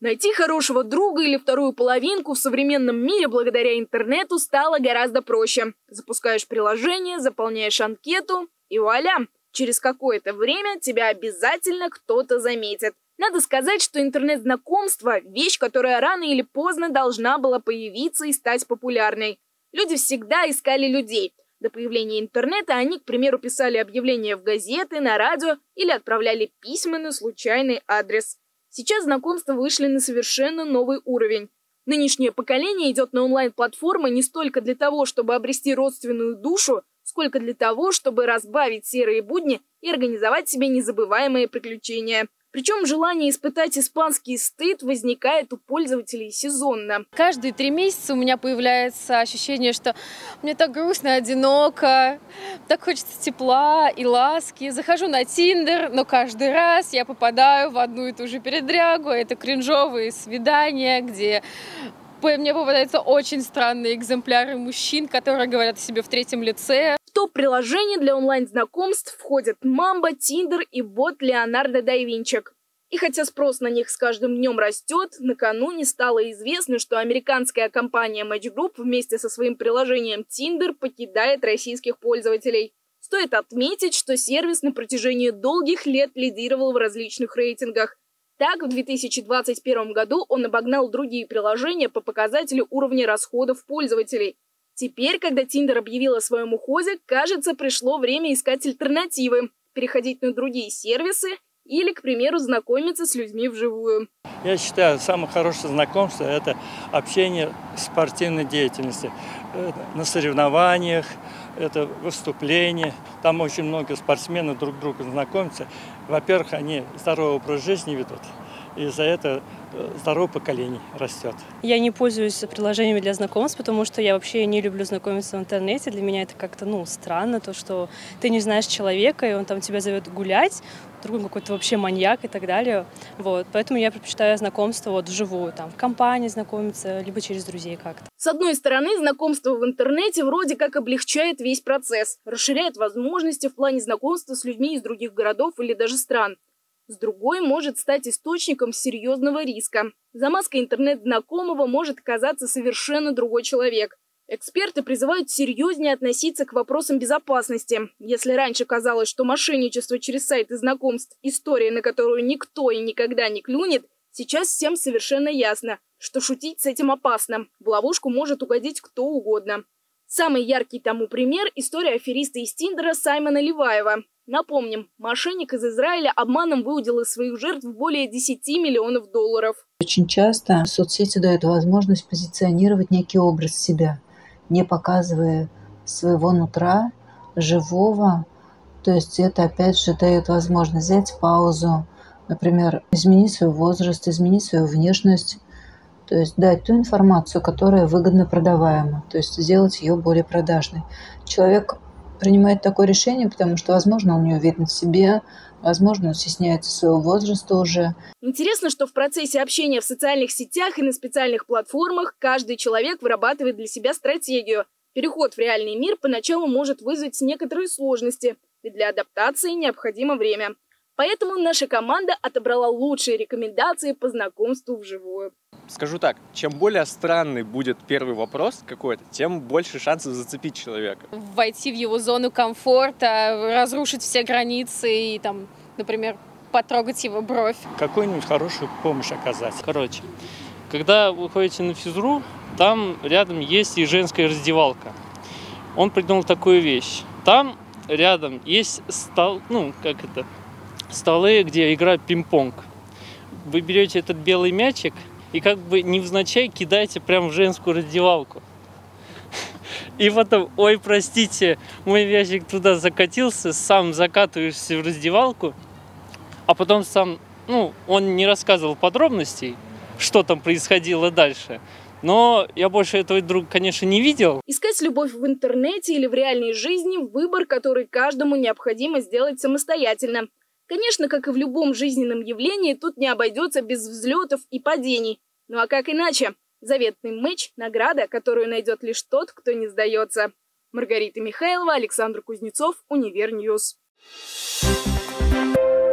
Найти хорошего друга или вторую половинку в современном мире благодаря интернету стало гораздо проще. Запускаешь приложение, заполняешь анкету и вуаля! Через какое-то время тебя обязательно кто-то заметит. Надо сказать, что интернет-знакомство – вещь, которая рано или поздно должна была появиться и стать популярной. Люди всегда искали людей. До появления интернета они, к примеру, писали объявления в газеты, на радио или отправляли письма на случайный адрес. Сейчас знакомства вышли на совершенно новый уровень. Нынешнее поколение идет на онлайн-платформы не столько для того, чтобы обрести родственную душу, сколько для того, чтобы разбавить серые будни и организовать себе незабываемые приключения. Причем желание испытать испанский стыд возникает у пользователей сезонно. Каждые три месяца у меня появляется ощущение, что мне так грустно, одиноко, так хочется тепла и ласки. Захожу на Тиндер, но каждый раз я попадаю в одну и ту же передрягу. Это кринжовые свидания, где мне попадаются очень странные экземпляры мужчин, которые говорят о себе в третьем лице. В топ-приложения для онлайн-знакомств входят Мамба, Тиндер и бот Леонардо да Винчик. И хотя спрос на них с каждым днем растет, накануне стало известно, что американская компания Match Group вместе со своим приложением Tinder покидает российских пользователей. Стоит отметить, что сервис на протяжении долгих лет лидировал в различных рейтингах. Так, в 2021 году он обогнал другие приложения по показателю уровня расходов пользователей – Теперь, когда Тиндер объявил о своем уходе, кажется, пришло время искать альтернативы, переходить на другие сервисы или, к примеру, знакомиться с людьми вживую. Я считаю, самое хорошее знакомство – это общение спортивной деятельности. На соревнованиях, это выступления. Там очень много спортсменов друг с знакомятся. Во-первых, они здоровый образ жизни ведут. И за это э, здоровое поколение растет. Я не пользуюсь приложениями для знакомств, потому что я вообще не люблю знакомиться в интернете. Для меня это как-то, ну, странно, то, что ты не знаешь человека, и он там тебя зовет гулять, другой какой-то вообще маньяк и так далее. Вот. Поэтому я предпочитаю знакомство вот вживую, там, в компании знакомиться, либо через друзей как-то. С одной стороны, знакомство в интернете вроде как облегчает весь процесс, расширяет возможности в плане знакомства с людьми из других городов или даже стран с другой может стать источником серьезного риска. За маской интернет-знакомого может оказаться совершенно другой человек. Эксперты призывают серьезнее относиться к вопросам безопасности. Если раньше казалось, что мошенничество через сайты знакомств – история, на которую никто и никогда не клюнет, сейчас всем совершенно ясно, что шутить с этим опасно. В ловушку может угодить кто угодно. Самый яркий тому пример – история афериста из Тиндера Саймона Ливаева. Напомним, мошенник из Израиля обманом выудил из своих жертв более 10 миллионов долларов. Очень часто соцсети дают возможность позиционировать некий образ себя, не показывая своего нутра, живого. То есть это опять же дает возможность взять паузу, например, изменить свой возраст, изменить свою внешность, то есть дать ту информацию, которая выгодно продаваема, то есть сделать ее более продажной. Человек принимает такое решение, потому что, возможно, он не уверен в себе, возможно, он стесняется своего возраста уже. Интересно, что в процессе общения в социальных сетях и на специальных платформах каждый человек вырабатывает для себя стратегию. Переход в реальный мир поначалу может вызвать некоторые сложности, и для адаптации необходимо время. Поэтому наша команда отобрала лучшие рекомендации по знакомству вживую. Скажу так, чем более странный будет первый вопрос какой-то, тем больше шансов зацепить человека. Войти в его зону комфорта, разрушить все границы и там, например, потрогать его бровь. Какую-нибудь хорошую помощь оказать. Короче, когда вы ходите на физру, там рядом есть и женская раздевалка. Он придумал такую вещь. Там рядом есть стол, ну, как это, столы, где играют пинг-понг. Вы берете этот белый мячик и как бы невзначай кидаете прямо в женскую раздевалку. И потом, ой, простите, мой мячик туда закатился, сам закатываешься в раздевалку, а потом сам, ну, он не рассказывал подробностей, что там происходило дальше. Но я больше этого друга, конечно, не видел. Искать любовь в интернете или в реальной жизни – выбор, который каждому необходимо сделать самостоятельно. Конечно, как и в любом жизненном явлении, тут не обойдется без взлетов и падений. Ну а как иначе? Заветный матч – награда, которую найдет лишь тот, кто не сдается. Маргарита Михайлова, Александр Кузнецов, Универ News. Thank you